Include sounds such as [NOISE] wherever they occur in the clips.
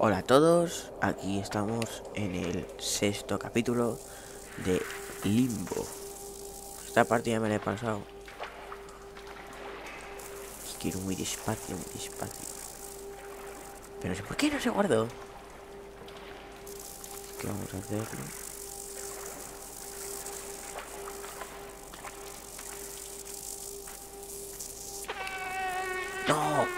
Hola a todos, aquí estamos en el sexto capítulo de Limbo. Esta partida me la he pasado. Quiero muy despacio, muy despacio. Pero no sé por qué no se guardó. ¿Qué vamos a hacerlo? ¡No!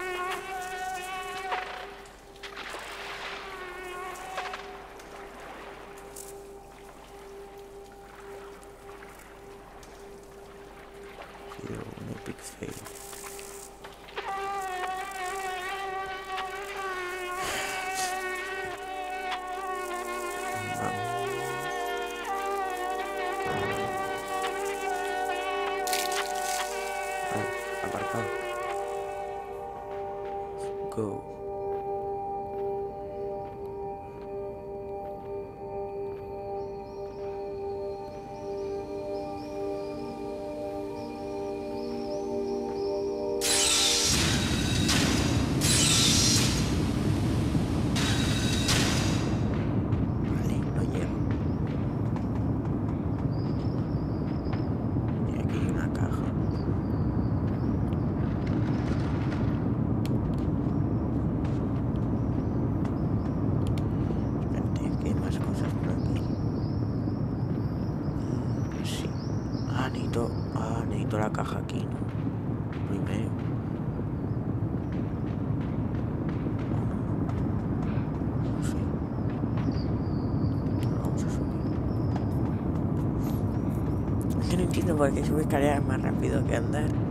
La caja aquí, ¿no? Primero. No sé. Vamos a subir. Que no entiendo por qué subir escaleras más rápido que andar.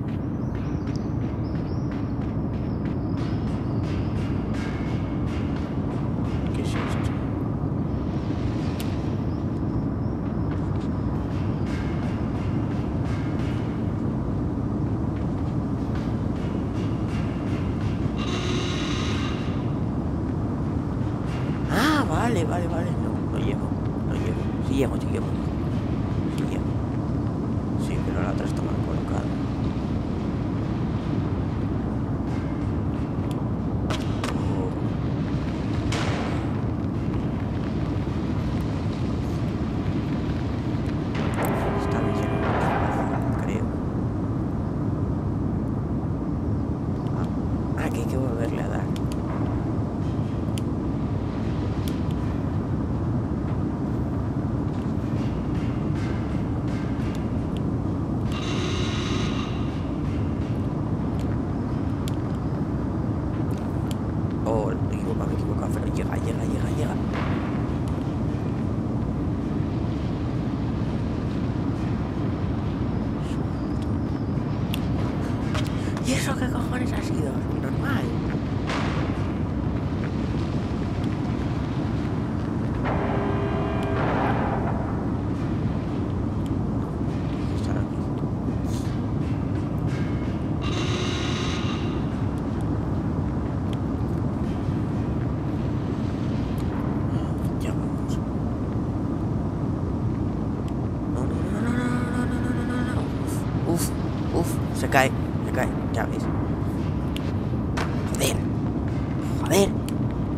Cae, se cae, ya ves. Joder, joder,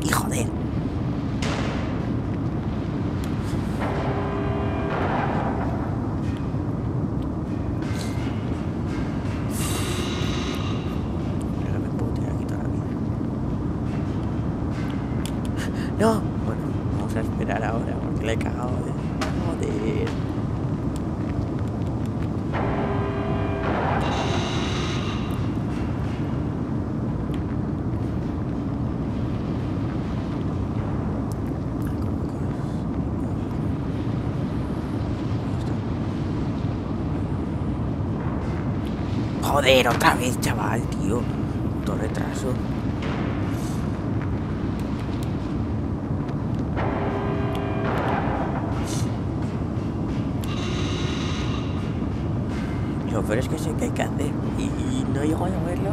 y joder. [LAUGHS] No, bueno, vamos a esperar ahora porque le he cagado de. Joder. Joder, otra vez, chaval, tío. Todo retraso. Lo peor es que sé que hay que hacer y, y no llego a verlo.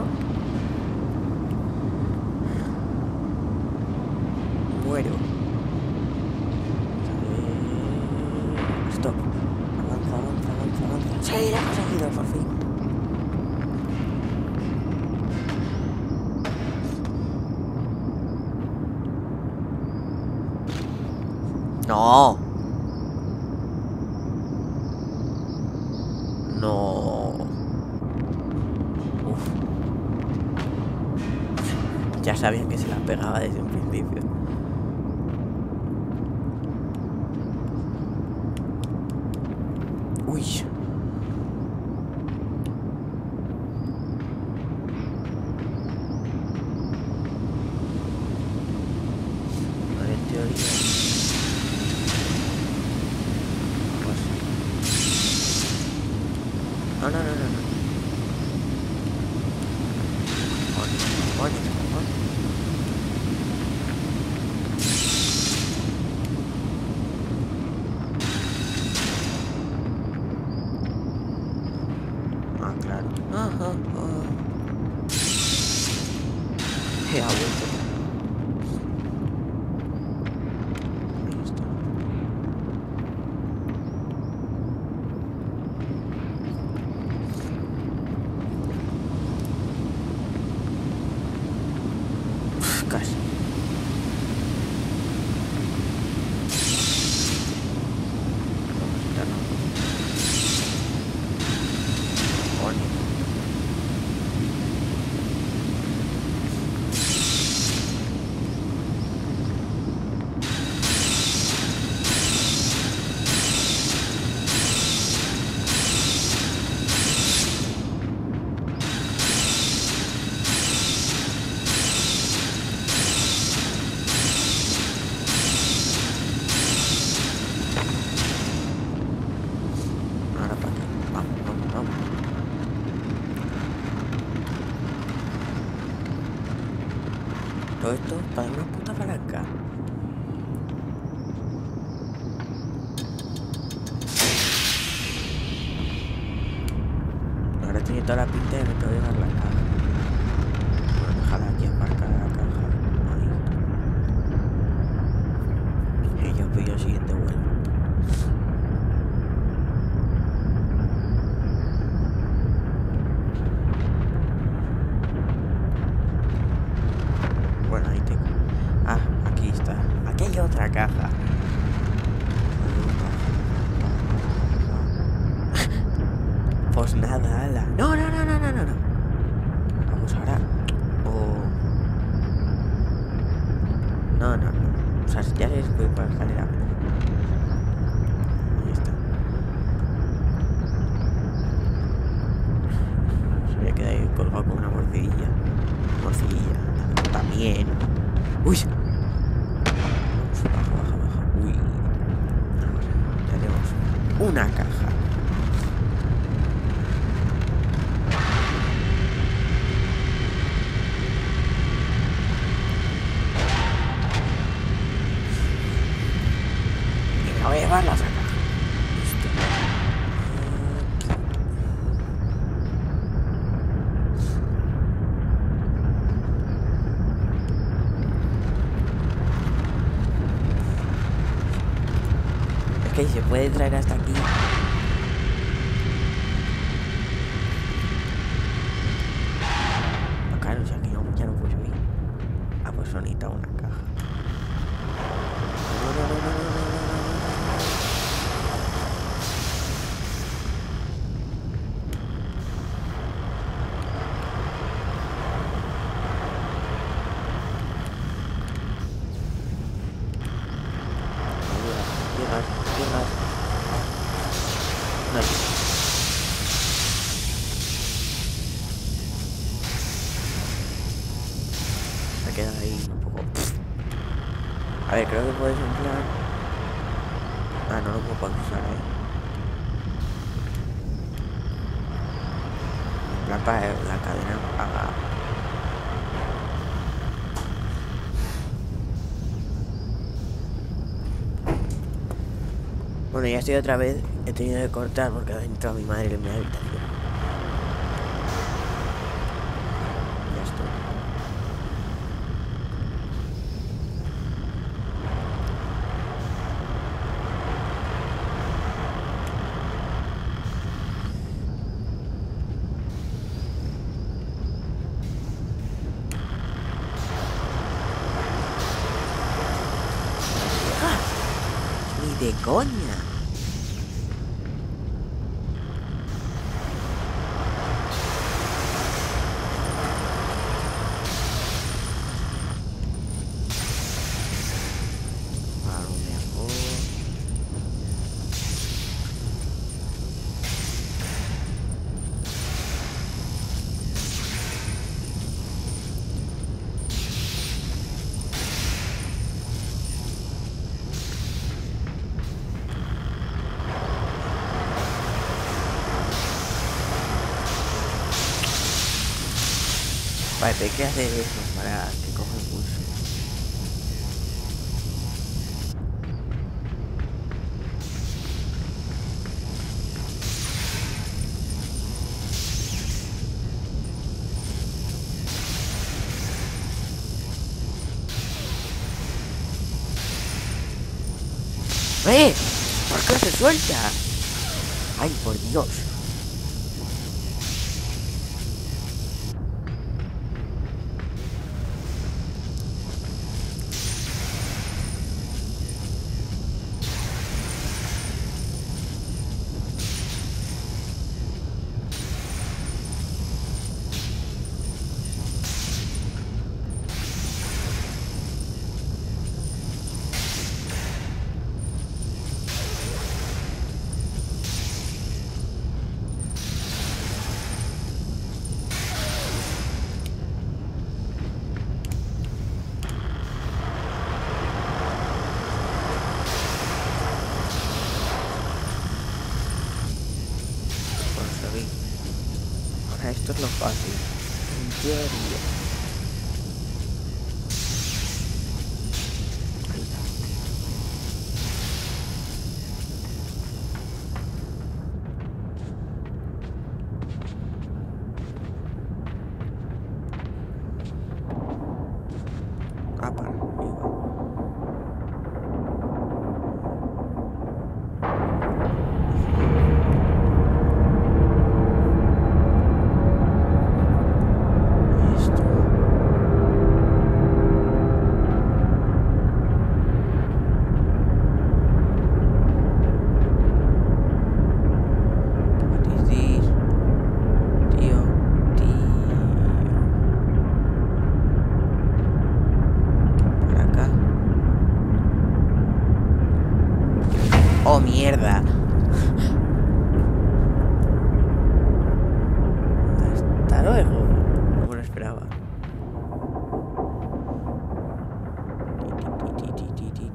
Muero. No. No. Uf. Ya sabían que se las pegaba desde un principio. Uy. para una puta acá. Ahora tiene toda la pinta de que me puedo llegar Pues nada, ala. No, no, no, no, no, no. una caja. Me voy a llevar las se puede traer hasta aquí. Bueno, ya estoy otra vez. He tenido que cortar porque ha entrado mi madre en mi habitación. Ya estoy. ¡Ah! ¡Ni de coña! Vale, te quedas de eso para que coja el pulso. ¡Eh! ¿Por qué se suelta? ¡Ay, por Dios!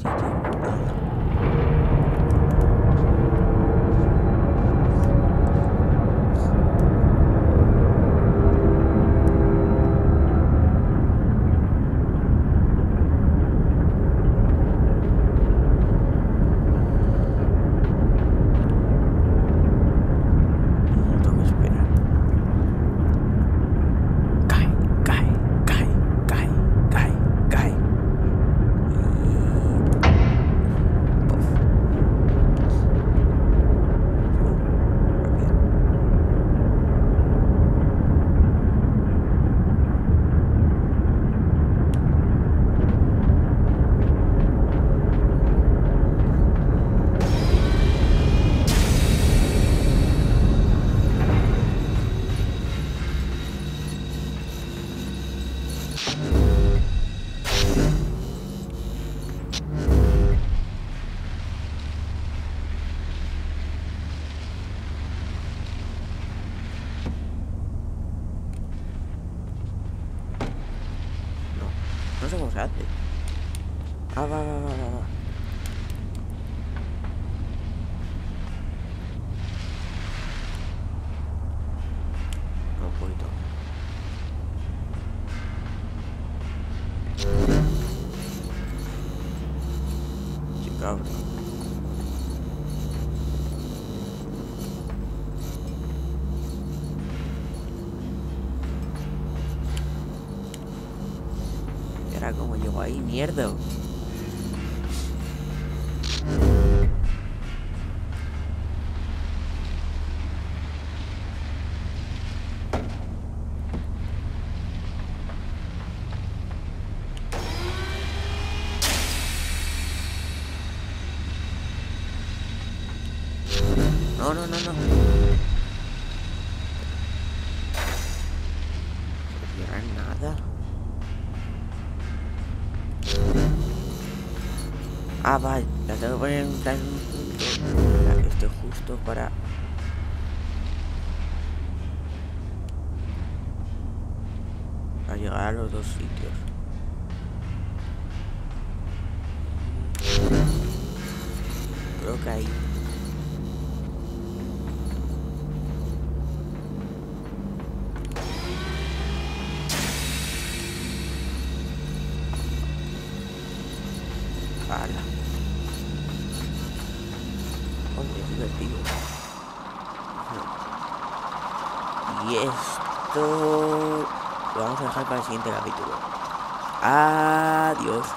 do, do. you complicado. ¿Y ahora cómo llegó ahí? Mierda. No, no, no, no. No nada. Ah, vale. La tengo que poner en un punto. La que esté justo para... Para llegar a los dos sitios. Creo que ahí. Lo vamos a dejar para el siguiente capítulo. Adiós.